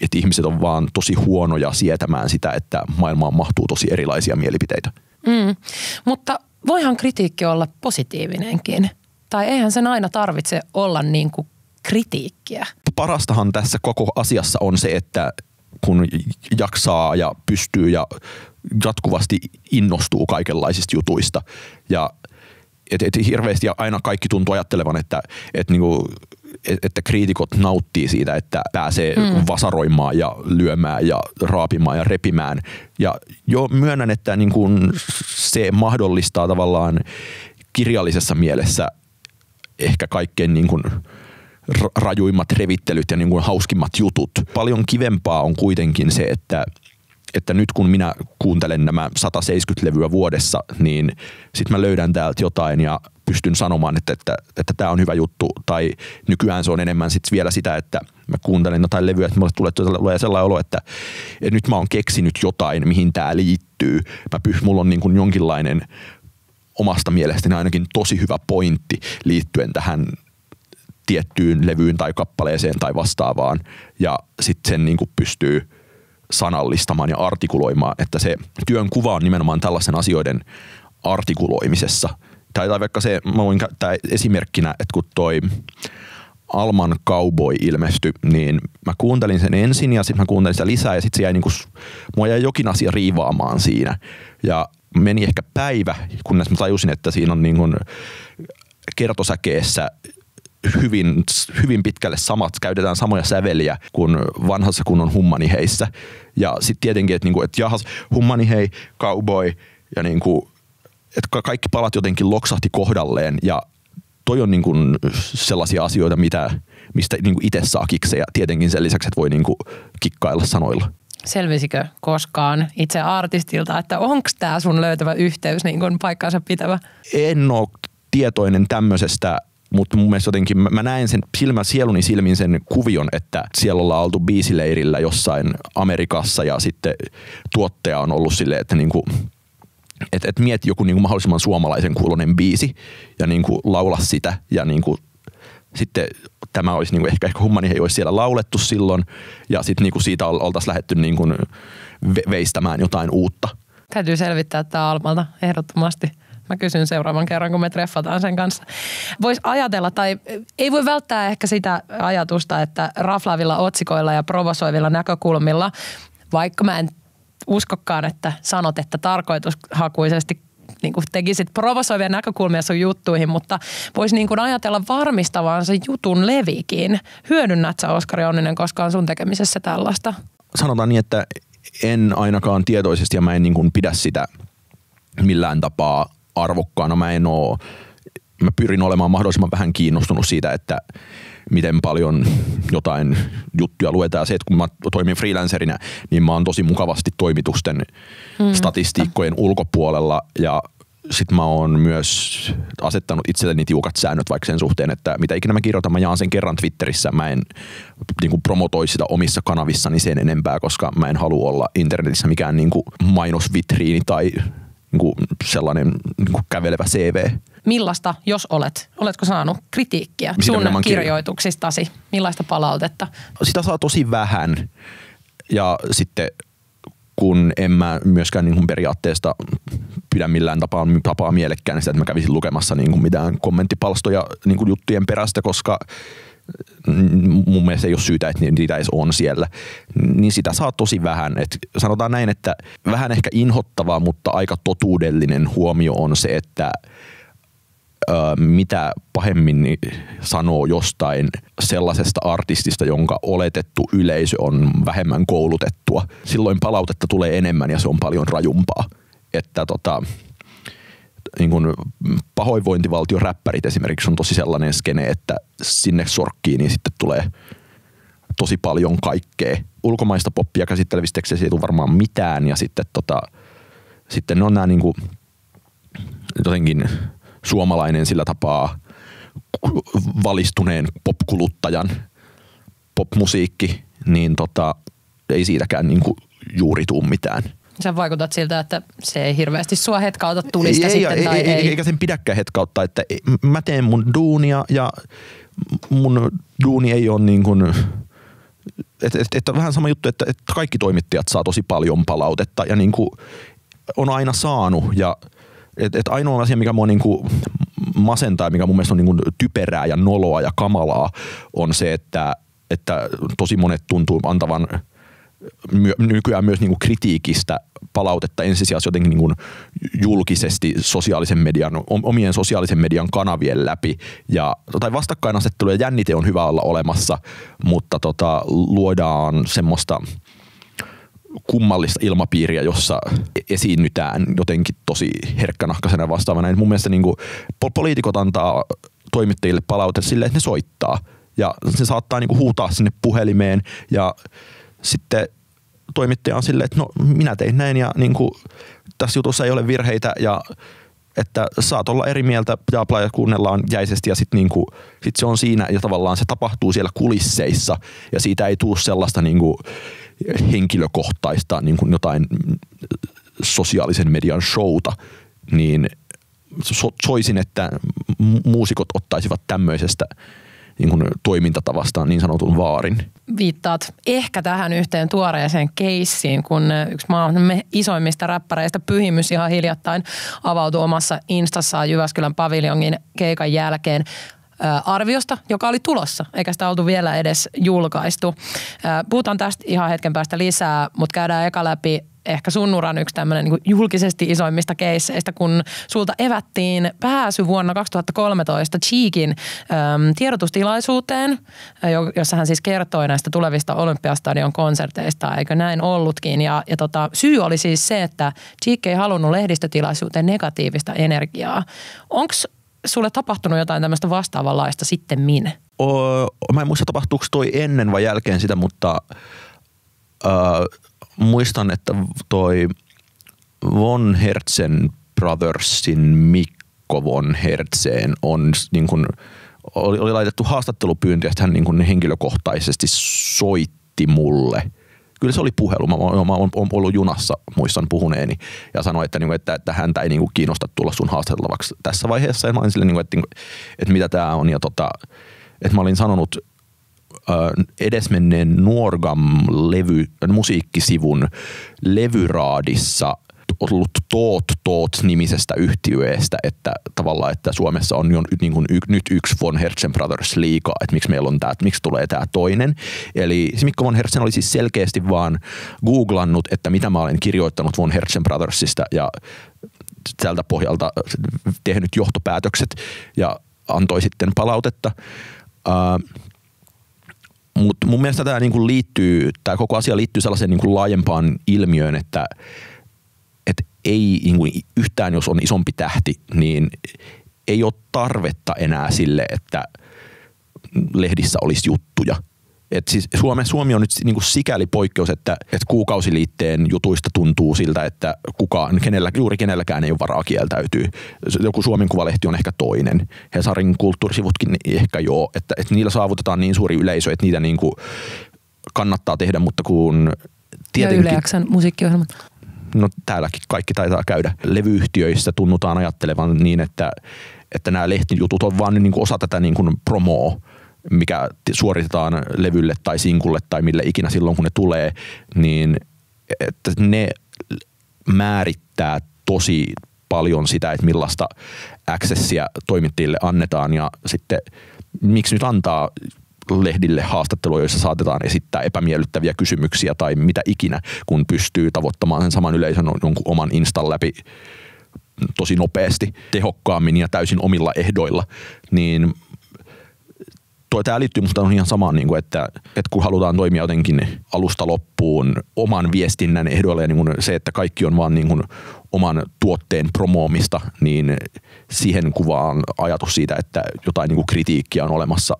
että ihmiset on vaan tosi huonoja sietämään sitä, että maailmaan mahtuu tosi erilaisia mielipiteitä. Mm. Mutta voihan kritiikki olla positiivinenkin. Tai eihän sen aina tarvitse olla niin kuin kritiikkiä. Parastahan tässä koko asiassa on se, että kun jaksaa ja pystyy ja jatkuvasti innostuu kaikenlaisista jutuista ja et, et hirveästi ja aina kaikki tuntuu ajattelevan, että et niinku, että kriitikot nauttii siitä, että pääsee mm. vasaroimaan ja lyömään ja raapimaan ja repimään. Ja jo myönnän, että niin kuin se mahdollistaa tavallaan kirjallisessa mielessä ehkä kaikkein niin kuin rajuimmat revittelyt ja niin kuin hauskimmat jutut. Paljon kivempaa on kuitenkin se, että että nyt kun minä kuuntelen nämä 170 levyä vuodessa, niin sitten mä löydän täältä jotain ja pystyn sanomaan, että, että, että tämä on hyvä juttu. Tai nykyään se on enemmän sit vielä sitä, että mä kuuntelen jotain levyä, että mulle tulee, tulee sellainen olo, että, että nyt mä oon keksinyt jotain, mihin tämä liittyy. Mä py, mulla on niin kuin jonkinlainen omasta mielestäni ainakin tosi hyvä pointti liittyen tähän tiettyyn levyyn tai kappaleeseen tai vastaavaan. Ja sitten sen niin kuin pystyy sanallistamaan ja artikuloimaan, että se työn kuva on nimenomaan tällaisen asioiden artikuloimisessa. Tai, tai vaikka se, mä voin käyttää esimerkkinä, että kun toi Alman Cowboy ilmestyi, niin mä kuuntelin sen ensin ja sitten mä kuuntelin sitä lisää ja sitten se jäi niinku, mua jäi jokin asia riivaamaan siinä. Ja meni ehkä päivä, kunnes mä tajusin, että siinä on niinku kertosäkeessä hyvin, hyvin pitkälle samat, käytetään samoja säveliä kuin vanhassa kunnon hummaniheissä. Ja sitten tietenkin, että niinku, et jahas, hummanihei, cowboy ja niinku, että kaikki palat jotenkin loksahti kohdalleen ja toi on niinku sellaisia asioita, mitä, mistä niinku itse saa kiksejä. Tietenkin sen lisäksi, että voi niinku kikkailla sanoilla. Selvisikö koskaan itse artistilta, että onko tämä sun löytävä yhteys niin paikkaansa pitävä? En ole tietoinen tämmöisestä mutta mun mielestä jotenkin mä näen sen silmä, sieluni silmin sen kuvion, että siellä ollaan oltu biisileirillä jossain Amerikassa ja sitten tuottaja on ollut silleen, että niinku, et, et mieti joku niinku mahdollisimman suomalaisen kuulonen biisi ja niinku laula sitä ja niinku, sitten tämä olisi niinku ehkä, ehkä hummani ei olisi siellä laulettu silloin ja sitten niinku siitä oltaisiin lähdetty niinku veistämään jotain uutta. Täytyy selvittää tämä Almalta ehdottomasti. Mä kysyn seuraavan kerran, kun me treffataan sen kanssa. Voisi ajatella, tai ei voi välttää ehkä sitä ajatusta, että raflaavilla otsikoilla ja provosoivilla näkökulmilla, vaikka mä en uskokaan, että sanot, että tarkoitushakuisesti niin kuin tekisit provosoivia näkökulmia sun juttuihin, mutta voisi niin kuin ajatella varmistavansa jutun levikin. Hyödynnät sä Oskari Onninen koskaan sun tekemisessä tällaista? Sanotaan niin, että en ainakaan tietoisesti ja mä en niin kuin pidä sitä millään tapaa arvokkaana. Mä en oo, mä pyrin olemaan mahdollisimman vähän kiinnostunut siitä, että miten paljon jotain juttuja luetaan. Se, että kun mä toimin freelancerina, niin mä oon tosi mukavasti toimitusten mm. statistiikkojen ulkopuolella ja sitten mä oon myös asettanut itselleni tiukat säännöt vaikka sen suhteen, että mitä ikinä mä kirjoitan, mä jaan sen kerran Twitterissä. Mä en niin kuin promotoi sitä omissa kanavissani sen enempää, koska mä en halua olla internetissä mikään niin kuin mainosvitriini tai niin kuin sellainen niin kuin kävelevä CV. Millaista, jos olet, oletko saanut kritiikkiä Sitä sun kirjoituksistasi? Millaista palautetta? Sitä saa tosi vähän ja sitten kun en mä myöskään niin kuin periaatteesta pidä millään tapaa, tapaa mielekkään sitä, että mä kävisin lukemassa niin kuin mitään kommenttipalstoja niin kuin juttujen perästä, koska mun mielestä ei ole syytä, että niitä edes on siellä, niin sitä saa tosi vähän. Et sanotaan näin, että vähän ehkä inhottava, mutta aika totuudellinen huomio on se, että ö, mitä pahemmin sanoo jostain sellaisesta artistista, jonka oletettu yleisö on vähemmän koulutettua. Silloin palautetta tulee enemmän ja se on paljon rajumpaa. Että tota, niin kuin pahoinvointivaltion räppärit esimerkiksi on tosi sellainen skene, että sinne sorkkiin niin sitten tulee tosi paljon kaikkea. Ulkomaista poppia käsittelevistä teksteistä ei tule varmaan mitään ja sitten, tota, sitten on nämä niin kuin, jotenkin suomalainen sillä tapaa valistuneen popkuluttajan popmusiikki, niin tota, ei siitäkään niin kuin juuri tuu mitään. Sä vaikutat siltä, että se ei hirveästi sua hetkauta tulista ei, sitten ei, tai ei, ei. Eikä sen pidäkään hetkauttaa, että mä teen mun duunia ja mun duuni ei ole niin kuin, että et, et, vähän sama juttu, että, että kaikki toimittajat saa tosi paljon palautetta ja niin kuin on aina saanut ja et, et ainoa asia, mikä mua niinku masentaa, mikä mun mielestä on niinku typerää ja noloa ja kamalaa, on se, että, että tosi monet tuntuu antavan – nykyään myös niin kuin kritiikistä palautetta ensisijaisesti jotenkin niin kuin julkisesti sosiaalisen median, omien sosiaalisen median kanavien läpi. Ja, tai vastakkainasettelu ja jännite on hyvä olla olemassa, mutta tota, luodaan semmoista kummallista ilmapiiriä, jossa esiinnytään jotenkin tosi herkkänahkaisena vastaavana. Et mun mielestä niin kuin, poliitikot antaa toimittajille palautetta silleen, että ne soittaa. Ja se saattaa niin kuin huutaa sinne puhelimeen ja sitten toimittaja on silleen, että no minä tein näin ja niin kuin, tässä jutussa ei ole virheitä ja että saat olla eri mieltä ja kuunnellaan jäisesti ja sitten niinku, sit se on siinä ja tavallaan se tapahtuu siellä kulisseissa ja siitä ei tule sellaista niinku henkilökohtaista niinku jotain sosiaalisen median showta, niin so, soisin, että muusikot ottaisivat tämmöisestä niin kuin toimintatavastaan niin sanotun vaarin. Viittaat ehkä tähän yhteen tuoreeseen keissiin, kun yksi maailman isoimmista räppäreistä Pyhimys ihan hiljattain avautui omassa instassaan Jyväskylän paviljongin keikan jälkeen arviosta, joka oli tulossa, eikä sitä oltu vielä edes julkaistu. Puhutaan tästä ihan hetken päästä lisää, mutta käydään eka läpi ehkä sun uran yksi tämmöinen niin julkisesti isoimmista keisseistä, kun sulta evättiin pääsy vuonna 2013 Cheekin äm, tiedotustilaisuuteen, jossa hän siis kertoi näistä tulevista Olympiastadion konserteista, eikö näin ollutkin. Ja, ja tota, syy oli siis se, että Cheek ei halunnut lehdistötilaisuuteen negatiivista energiaa. Onko sulle tapahtunut jotain tämmöistä vastaavanlaista sitten minne? mä en muista tapahtuuko toi ennen vai jälkeen sitä, mutta äh, muistan, että toi Von Hertzen Brothersin Mikko Von Hertzeen on niin kuin, oli, oli laitettu haastattelupyyntö, että hän niin kuin henkilökohtaisesti soitti mulle. Kyllä se oli puhelu. Mä, mä, mä oon ollut junassa, muistan puhuneeni, ja sanoi, että, niin kuin, että, että häntä ei niin kuin kiinnosta tulla sun haastateltavaksi tässä vaiheessa. Ja mä olin sille, niin kuin, että, että mitä tämä on. Ja tota, että mä olin sanonut edesmenneen Nuorgam-levy, musiikkisivun levyraadissa ollut Toot Toot-nimisestä yhtiöestä, että tavallaan, että Suomessa on jo niin kuin y, nyt yksi Von Herzen Brothers liikaa, että miksi meillä on tämä, miksi tulee tämä toinen. Eli Mikko Von Herzen oli siis selkeästi vaan googlannut, että mitä mä olen kirjoittanut Von Herzen Brothersista ja tältä pohjalta tehnyt johtopäätökset ja antoi sitten palautetta. Uh, mutta mun mielestä tämä niinku liittyy, tämä koko asia liittyy sellaiseen niinku laajempaan ilmiöön, että et ei niinku yhtään jos on isompi tähti, niin ei ole tarvetta enää sille, että lehdissä olisi juttuja – et siis Suomi, Suomi on nyt niinku sikäli poikkeus, että et kuukausiliitteen jutuista tuntuu siltä, että kukaan, kenellä, juuri kenelläkään ei ole varaa kieltäytyy. Joku Suomen Kuvalehti on ehkä toinen. Hesarin kulttuurisivutkin ehkä joo. Että, että niillä saavutetaan niin suuri yleisö, että niitä niinku kannattaa tehdä, mutta kun tietenkin... Ja Yle musiikkiohjelmat. No täälläkin kaikki taitaa käydä. Levyyhtiöissä tunnutaan ajattelevan niin, että, että nämä lehtijutut on vaan niin kuin osa tätä niin kuin promoa mikä suoritetaan levylle tai sinkulle tai mille ikinä silloin, kun ne tulee, niin että ne määrittää tosi paljon sitä, että millaista accessia toimittajille annetaan. Ja sitten miksi nyt antaa lehdille haastatteluja, joissa saatetaan esittää epämiellyttäviä kysymyksiä tai mitä ikinä, kun pystyy tavoittamaan sen saman yleisön jonkun oman instan läpi tosi nopeasti, tehokkaammin ja täysin omilla ehdoilla, niin tämä liittyy musta on ihan samaan, niin kuin, että, että kun halutaan toimia jotenkin alusta loppuun oman viestinnän ehdoilla ja niin kuin se, että kaikki on vaan niin kuin oman tuotteen promoomista, niin siihen kuvaan ajatus siitä, että jotain niin kuin kritiikkiä on olemassa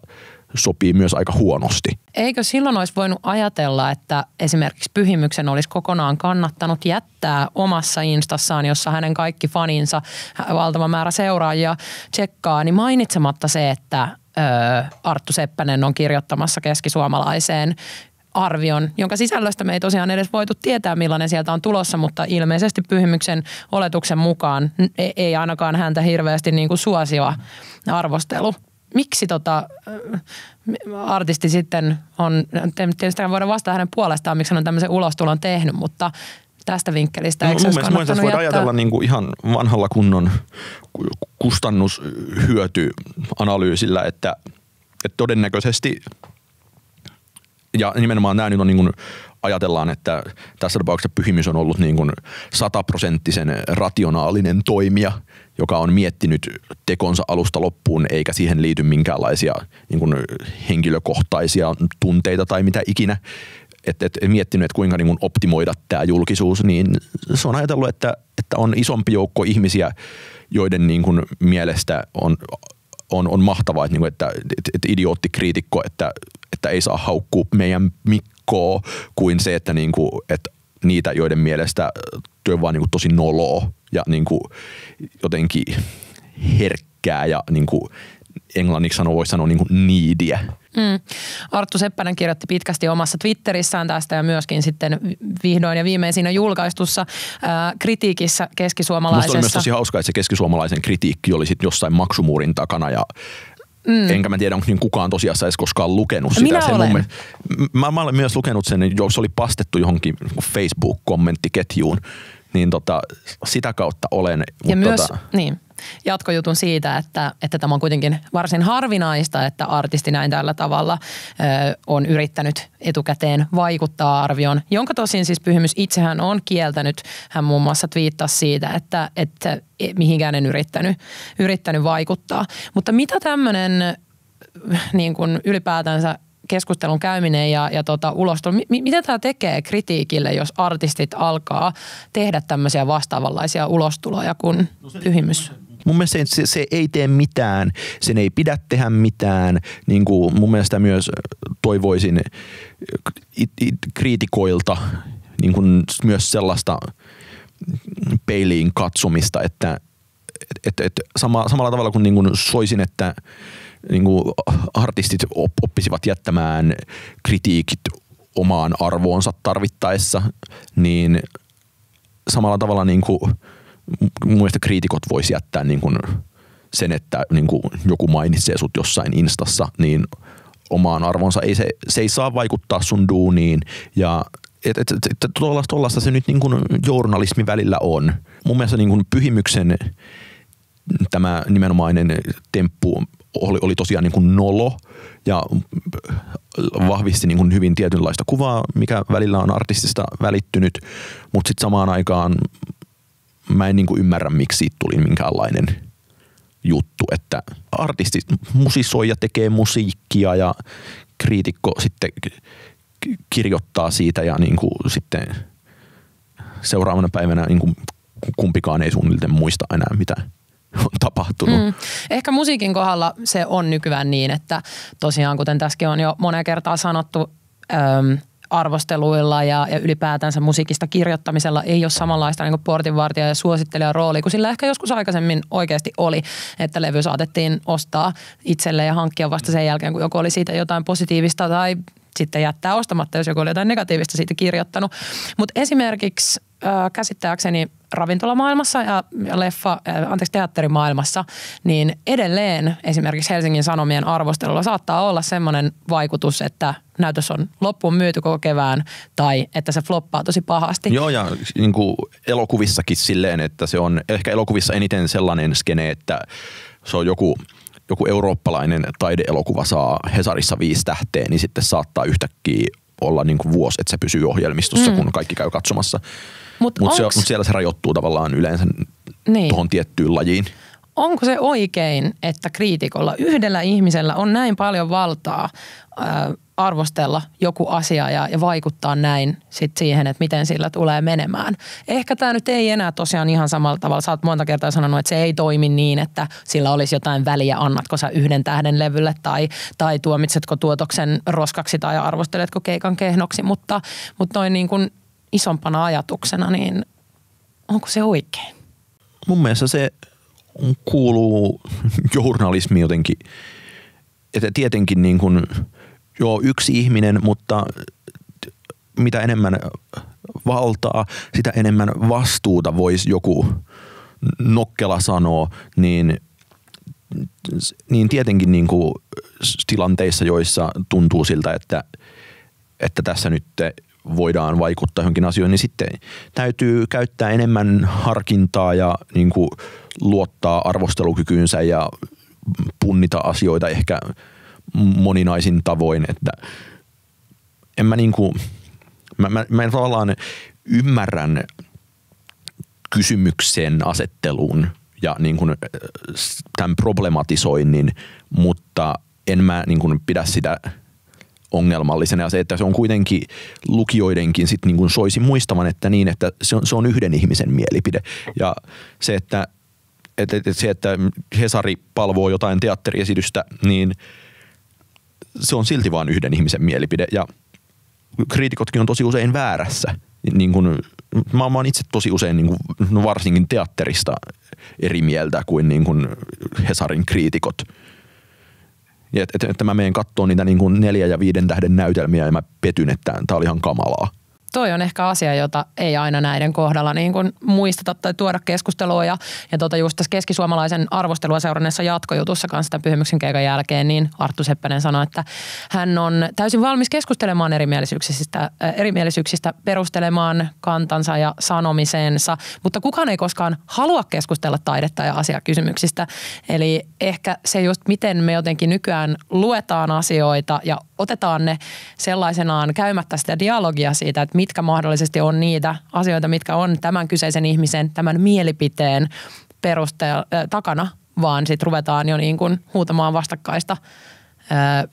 sopii myös aika huonosti. Eikö silloin olisi voinut ajatella, että esimerkiksi Pyhimyksen olisi kokonaan kannattanut jättää omassa instassaan, jossa hänen kaikki faninsa, valtava määrä seuraajia tsekkaa, niin mainitsematta se, että Arttu Seppänen on kirjoittamassa keskisuomalaiseen arvion, jonka sisällöstä me ei tosiaan edes voitu tietää, millainen sieltä on tulossa, mutta ilmeisesti pyhimyksen oletuksen mukaan e-, ei ainakaan häntä hirveästi niin kuin suosioa arvostelu. Miksi tota, artisti sitten on, tietysti voidaan vastata hänen puolestaan, miksi hän on tämmöisen ulostulon tehnyt, mutta tästä vinkkelistä. No, mun mielestä, voidaan ajatella niin kuin ihan vanhalla kunnon kustannushyötyanalyysillä, että, että todennäköisesti ja nimenomaan nämä nyt on niin kuin ajatellaan, että tässä tapauksessa pyhimys on ollut niin kuin sataprosenttisen rationaalinen toimija, joka on miettinyt tekonsa alusta loppuun, eikä siihen liity minkäänlaisia niin kuin henkilökohtaisia tunteita tai mitä ikinä. Että et, miettinyt, että kuinka niin optimoida tämä julkisuus, niin se on ajatellut, että, että on isompi joukko ihmisiä, joiden niin kuin mielestä on, on, on mahtavaa, että, niin kuin, että, että, että idioottikriitikko, että, että ei saa haukkua meidän Mikkoa, kuin se, että, niin kuin, että niitä, joiden mielestä työ vaan niin kuin tosi noloa ja niin kuin jotenkin herkkää ja niin kuin englanniksi sanoo, voisi sanoa niin kuin needia. Mm. Arttu Seppänen kirjoitti pitkästi omassa Twitterissään tästä ja myöskin sitten vihdoin ja viimein siinä julkaistussa ää, kritiikissä keskisuomalaisessa. Musta oli myös tosi hauska, että se keskisuomalaisen kritiikki oli sitten jossain maksumuurin takana ja Mm. Enkä mä tiedä, onko niin kukaan tosiasiassa edes koskaan lukenut sitä. Minä sen olen. Mun, mä, mä olen myös lukenut sen, jos oli pastettu johonkin Facebook-kommenttiketjuun, niin tota, sitä kautta olen. Ja myös, tota, niin jatkojutun siitä, että, että tämä on kuitenkin varsin harvinaista, että artisti näin tällä tavalla ö, on yrittänyt etukäteen vaikuttaa arvioon, jonka tosin siis Pyhimys itsehän on kieltänyt. Hän muun muassa twiittasi siitä, että, että mihinkään en yrittänyt, yrittänyt vaikuttaa. Mutta mitä tämmöinen niin kuin ylipäätänsä keskustelun käyminen ja, ja tota, ulostulo, m- mitä tämä tekee kritiikille, jos artistit alkaa tehdä tämmöisiä vastaavanlaisia ulostuloja kuin no pyhimys? Mun mielestä se, se ei tee mitään, sen ei pidä tehdä mitään. Niin kuin mun mielestä myös toivoisin it, it, kriitikoilta niin kuin myös sellaista peiliin katsomista, että et, et, sama, samalla tavalla kuin, niin kuin soisin, että niin kuin artistit oppisivat jättämään kritiikit omaan arvoonsa tarvittaessa, niin samalla tavalla niin kuin, mun mielestä kriitikot voisi jättää niin kuin sen, että niin kuin joku mainitsee sut jossain instassa, niin omaan arvonsa. Ei se, se ei saa vaikuttaa sun duuniin ja et, et, et, tuollaista se nyt niin kuin journalismi välillä on. Mun mielestä niin kuin pyhimyksen tämä nimenomainen temppu oli, oli tosiaan niin kuin nolo ja vahvisti niin kuin hyvin tietynlaista kuvaa, mikä välillä on artistista välittynyt, mutta sitten samaan aikaan mä en niin kuin ymmärrä, miksi siitä tuli minkäänlainen juttu, että artisti musisoi ja tekee musiikkia ja kriitikko sitten kirjoittaa siitä ja niin kuin sitten seuraavana päivänä niin kuin kumpikaan ei suunnilleen muista enää mitään on tapahtunut. Mm. Ehkä musiikin kohdalla se on nykyään niin, että tosiaan kuten tässäkin on jo moneen kertaa sanottu, äm, arvosteluilla ja, ja ylipäätänsä musiikista kirjoittamisella ei ole samanlaista niin portinvartija ja suosittelijan rooli kuin sillä ehkä joskus aikaisemmin oikeasti oli, että levy saatettiin ostaa itselle ja hankkia vasta sen jälkeen, kun joku oli siitä jotain positiivista tai sitten jättää ostamatta, jos joku oli jotain negatiivista siitä kirjoittanut. Mutta esimerkiksi käsittääkseni ravintolamaailmassa ja, leffa, anteeksi teatterimaailmassa, niin edelleen esimerkiksi Helsingin Sanomien arvostelulla saattaa olla semmoinen vaikutus, että näytös on loppuun myyty koko kevään tai että se floppaa tosi pahasti. Joo ja niin kuin elokuvissakin silleen, että se on ehkä elokuvissa eniten sellainen skene, että se on joku – joku eurooppalainen taideelokuva saa Hesarissa viisi tähteä, niin sitten saattaa yhtäkkiä olla niin kuin vuosi, että se pysyy ohjelmistossa, mm. kun kaikki käy katsomassa. Mutta mut onks... mut siellä se rajoittuu tavallaan yleensä niin. tuohon tiettyyn lajiin. Onko se oikein, että kriitikolla yhdellä ihmisellä on näin paljon valtaa arvostella joku asia ja, ja vaikuttaa näin sit siihen, että miten sillä tulee menemään. Ehkä tämä nyt ei enää tosiaan ihan samalla tavalla. Sä oot monta kertaa sanonut, että se ei toimi niin, että sillä olisi jotain väliä, annatko sä yhden tähden levylle tai, tai tuomitsetko tuotoksen roskaksi tai arvosteletko keikan kehnoksi, mutta, mutta noin niin kuin isompana ajatuksena, niin onko se oikein? Mun mielestä se kuuluu journalismi jotenkin, että tietenkin niin kuin – joo, yksi ihminen, mutta mitä enemmän valtaa, sitä enemmän vastuuta voisi joku nokkela sanoa, niin, niin tietenkin niin kuin tilanteissa, joissa tuntuu siltä, että, että tässä nyt voidaan vaikuttaa johonkin asioihin, niin sitten täytyy käyttää enemmän harkintaa ja niin kuin luottaa arvostelukykyynsä ja punnita asioita ehkä – moninaisin tavoin, että en mä niinku, mä, mä, mä en tavallaan ymmärrän kysymyksen asettelun ja niin kuin tämän problematisoinnin, mutta en mä niin kuin pidä sitä ongelmallisena ja se, että se on kuitenkin lukijoidenkin sit niin kuin soisi muistavan, että niin, että se on, se on yhden ihmisen mielipide ja se, että, että, että se, että Hesari palvoo jotain teatteriesitystä, niin – se on silti vain yhden ihmisen mielipide ja kriitikotkin on tosi usein väärässä. Niin kun, mä oon itse tosi usein niin kun, no varsinkin teatterista eri mieltä kuin, niin kun Hesarin kriitikot. Että et, et mä menen katsomaan niitä niin kun neljä ja viiden tähden näytelmiä ja mä petyn, että tää oli ihan kamalaa. Toi on ehkä asia, jota ei aina näiden kohdalla niin kuin muisteta tai tuoda keskustelua. Ja, ja tota just tässä keskisuomalaisen arvostelua seuranneessa jatkojutussa kanssa tämän pyhimyksen keikan jälkeen, niin Arttu Seppänen sanoi, että hän on täysin valmis keskustelemaan erimielisyyksistä, äh, erimielisyyksistä perustelemaan kantansa ja sanomisensa, mutta kukaan ei koskaan halua keskustella taidetta ja asiakysymyksistä. Eli ehkä se just, miten me jotenkin nykyään luetaan asioita ja otetaan ne sellaisenaan käymättä sitä dialogia siitä, että mitkä mahdollisesti on niitä asioita, mitkä on tämän kyseisen ihmisen, tämän mielipiteen peruste- äh, takana, vaan sitten ruvetaan jo niin kuin huutamaan vastakkaista ää,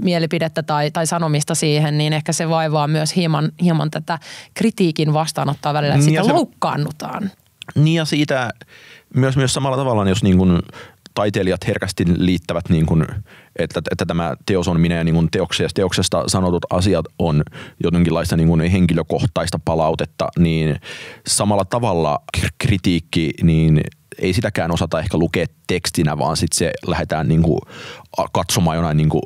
mielipidettä tai, tai sanomista siihen, niin ehkä se vaivaa myös hieman, hieman tätä kritiikin vastaanottaa välillä, että niin siitä loukkaannutaan. Niin ja siitä myös, myös samalla tavalla, jos niin kuin taiteilijat herkästi liittävät, niin kuin, että, että tämä teos on minä ja niin teoksesta, teoksesta sanotut asiat on jotenkinlaista niin kuin henkilökohtaista palautetta, niin samalla tavalla kritiikki, niin ei sitäkään osata ehkä lukea tekstinä, vaan sitten se lähdetään niin kuin katsomaan jonain niin kuin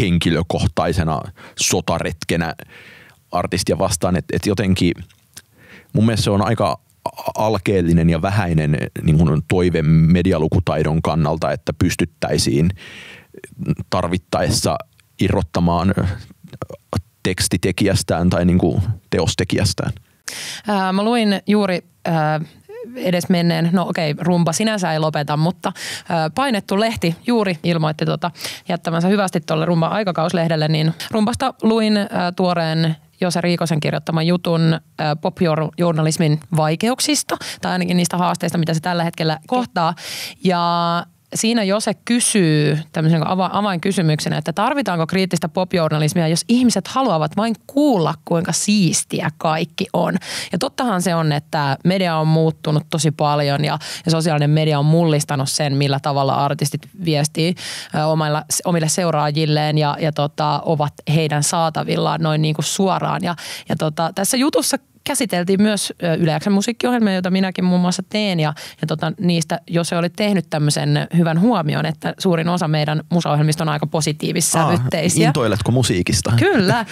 henkilökohtaisena sotaretkenä artistia vastaan, että et jotenkin mun mielestä se on aika alkeellinen ja vähäinen niin kuin toive medialukutaidon kannalta, että pystyttäisiin tarvittaessa irrottamaan tekstitekijästään tai niin kuin teostekijästään. Ää, mä luin juuri ää, edes menneen, no okei, rumpa sinänsä ei lopeta, mutta ää, painettu lehti juuri ilmoitti tota, jättämänsä hyvästi tuolle rumpa aikakauslehdelle, niin rumpasta luin ää, tuoreen Jose Riikosen kirjoittaman jutun popjournalismin vaikeuksista, tai ainakin niistä haasteista, mitä se tällä hetkellä kohtaa. Ja siinä Jose kysyy tämmöisen avainkysymyksen, että tarvitaanko kriittistä popjournalismia, jos ihmiset haluavat vain kuulla, kuinka siistiä kaikki on. Ja tottahan se on, että media on muuttunut tosi paljon ja, ja sosiaalinen media on mullistanut sen, millä tavalla artistit viestii omilla, omille seuraajilleen ja, ja tota, ovat heidän saatavillaan noin niin kuin suoraan. Ja, ja tota, tässä jutussa käsiteltiin myös Yleäksen musiikkiohjelmia, joita minäkin muun muassa teen. Ja, ja tota, niistä, jos se oli tehnyt tämmöisen hyvän huomion, että suurin osa meidän musaohjelmista on aika positiivissävytteisiä. Intoiletko musiikista? Kyllä,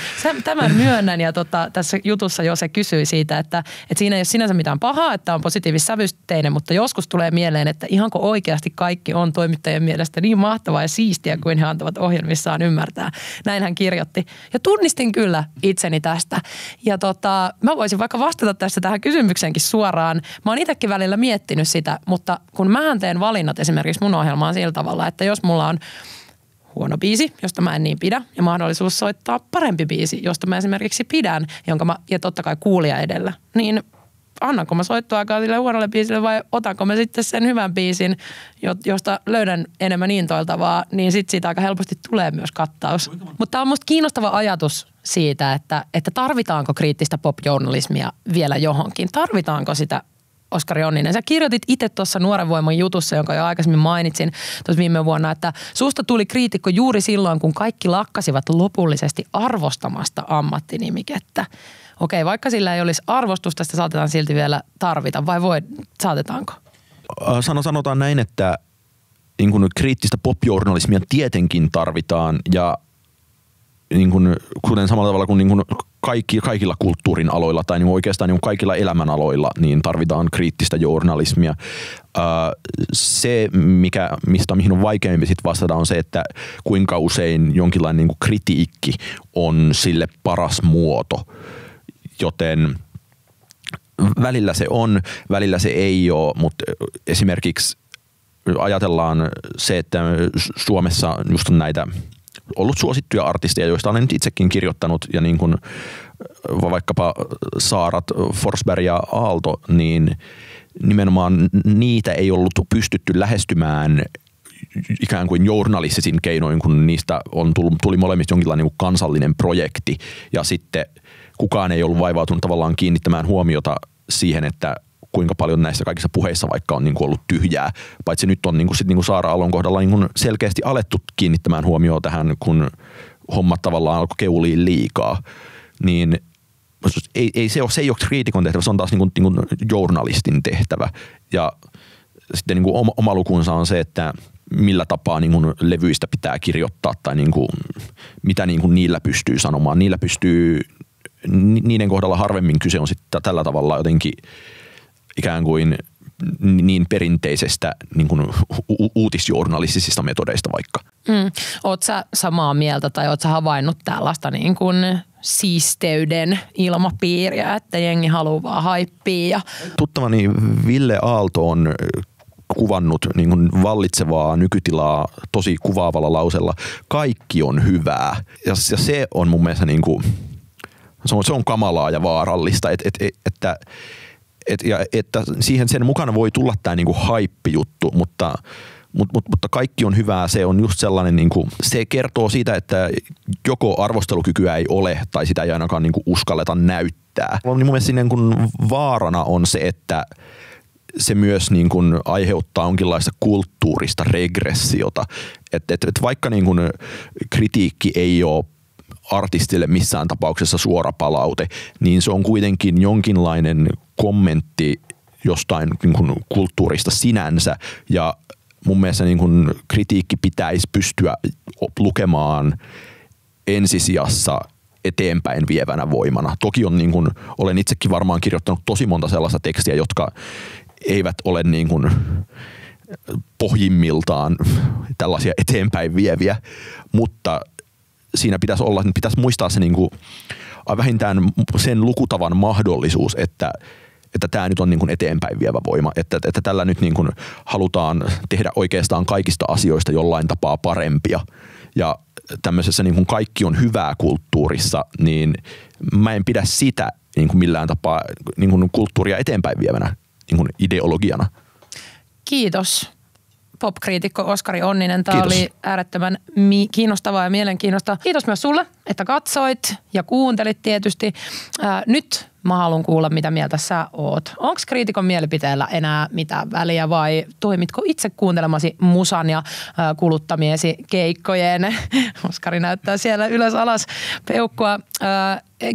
tämän myönnän. Ja tota, tässä jutussa jo se kysyi siitä, että, että siinä ei ole sinänsä mitään pahaa, että on positiivissävytteinen, mutta joskus tulee mieleen, että ihanko oikeasti kaikki on toimittajien mielestä niin mahtavaa ja siistiä kuin he antavat ohjelmissaan ymmärtää. Näin hän kirjoitti. Ja tunnistin kyllä itseni tästä. Ja tota, mä voisin vaikka vastata tässä tähän kysymykseenkin suoraan. Mä oon itsekin välillä miettinyt sitä, mutta kun mä teen valinnat esimerkiksi mun ohjelmaan sillä tavalla, että jos mulla on huono biisi, josta mä en niin pidä, ja mahdollisuus soittaa parempi biisi, josta mä esimerkiksi pidän, jonka mä, ja totta kai kuulija edellä, niin annanko mä soittoaikaa sille huonolle biisille vai otanko mä sitten sen hyvän biisin, josta löydän enemmän intoiltavaa, niin sitten siitä aika helposti tulee myös kattaus. Mutta tämä on musta kiinnostava ajatus siitä, että, että tarvitaanko kriittistä popjournalismia vielä johonkin. Tarvitaanko sitä Oskari Onninen. Sä kirjoitit itse tuossa Nuoren voiman jutussa, jonka jo aikaisemmin mainitsin tuossa viime vuonna, että susta tuli kriitikko juuri silloin, kun kaikki lakkasivat lopullisesti arvostamasta ammattinimikettä. Okei, vaikka sillä ei olisi arvostusta, sitä saatetaan silti vielä tarvita, vai voi, saatetaanko? Sano, sanotaan näin, että niin kuin kriittistä popjournalismia tietenkin tarvitaan ja niin kuin, kuten samalla tavalla kuin, niin kuin kaikki, kaikilla kulttuurin aloilla tai niin oikeastaan niin kaikilla elämänaloilla niin tarvitaan kriittistä journalismia. se, mikä, mistä mihin on vaikeampi sit vastata, on se, että kuinka usein jonkinlainen niin kuin kritiikki on sille paras muoto. Joten välillä se on, välillä se ei ole, mutta esimerkiksi ajatellaan se, että Suomessa just näitä ollut suosittuja artisteja, joista olen nyt itsekin kirjoittanut ja niin kuin vaikkapa Saarat, Forsberg ja Aalto, niin nimenomaan niitä ei ollut pystytty lähestymään ikään kuin journalistisin keinoin, kun niistä on tullut, tuli molemmista jonkinlainen niin kansallinen projekti. Ja sitten kukaan ei ollut vaivautunut tavallaan kiinnittämään huomiota siihen, että kuinka paljon näissä kaikissa puheissa vaikka on niin kuin ollut tyhjää. Paitsi nyt on niin kuin sit niin kuin Saara Alon kohdalla niin kuin selkeästi alettu kiinnittämään huomioon tähän, kun hommat tavallaan alkoi keuliin liikaa. Niin ei, ei se, ole, se ei ole kriitikon tehtävä, se on taas niin kuin, niin kuin journalistin tehtävä. Ja sitten niin kuin oma, oma lukunsa on se, että millä tapaa niin kuin levyistä pitää kirjoittaa tai niin kuin, mitä niin kuin niillä pystyy sanomaan. Niillä pystyy niiden kohdalla harvemmin kyse on sitten tällä tavalla jotenkin ikään kuin niin perinteisestä niin kuin u- uutisjournalistisista metodeista vaikka. Mm. Oot sä samaa mieltä tai sä havainnut tällaista niin kuin siisteyden ilmapiiriä, että jengi haluaa vaan haippia? Ja... Tuttavani Ville Aalto on kuvannut niin kuin vallitsevaa nykytilaa tosi kuvaavalla lausella. Kaikki on hyvää. Ja, ja se on mun mielestä niin kuin, se on, se on kamalaa ja vaarallista, et, et, et, että et, ja, että siihen sen mukana voi tulla tämä niinku hype-juttu, mutta, mut, mut, mutta kaikki on hyvää. Se on just sellainen, niinku, se kertoo siitä, että joko arvostelukykyä ei ole tai sitä ei ainakaan niinku uskalleta näyttää. Niin mun mielestä niin kun vaarana on se, että se myös niin kuin aiheuttaa jonkinlaista kulttuurista regressiota. että et, et vaikka niin kuin kritiikki ei ole artistille missään tapauksessa suora palaute, niin se on kuitenkin jonkinlainen kommentti jostain niin kuin kulttuurista sinänsä ja mun mielestä niin kuin kritiikki pitäisi pystyä lukemaan ensisijassa eteenpäin vievänä voimana. Toki on niin kuin, olen itsekin varmaan kirjoittanut tosi monta sellaista tekstiä, jotka eivät ole niin kuin pohjimmiltaan tällaisia eteenpäin vieviä, mutta siinä pitäisi olla, pitäisi muistaa se niin kuin, vähintään sen lukutavan mahdollisuus, että että tämä nyt on niin kuin eteenpäin vievä voima, että, että tällä nyt niin kuin halutaan tehdä oikeastaan kaikista asioista jollain tapaa parempia. Ja tämmöisessä niin kuin kaikki on hyvää kulttuurissa, niin mä en pidä sitä niin kuin millään tapaa niin kuin kulttuuria eteenpäin vievänä niin kuin ideologiana. Kiitos popkriitikko Oskari Onninen. Tämä Kiitos. oli äärettömän mi- kiinnostavaa ja mielenkiinnosta. Kiitos myös sulle, että katsoit ja kuuntelit tietysti. Ää, nyt mä haluan kuulla, mitä mieltä sä oot. Onko kriitikon mielipiteellä enää mitään väliä vai toimitko itse kuuntelemasi musan ja kuluttamiesi keikkojen? Oskari näyttää siellä ylös alas peukkua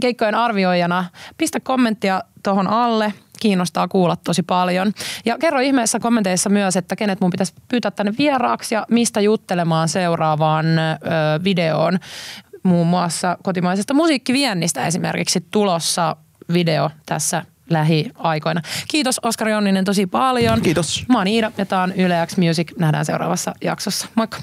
keikkojen arvioijana. Pistä kommenttia tuohon alle kiinnostaa kuulla tosi paljon. Ja kerro ihmeessä kommenteissa myös, että kenet mun pitäisi pyytää tänne vieraaksi ja mistä juttelemaan seuraavaan videoon. Muun muassa kotimaisesta musiikkiviennistä esimerkiksi tulossa video tässä lähiaikoina. Kiitos Oskari Onninen tosi paljon. Kiitos. Mä oon Iida ja tää on Yle X Music. Nähdään seuraavassa jaksossa. Moikka.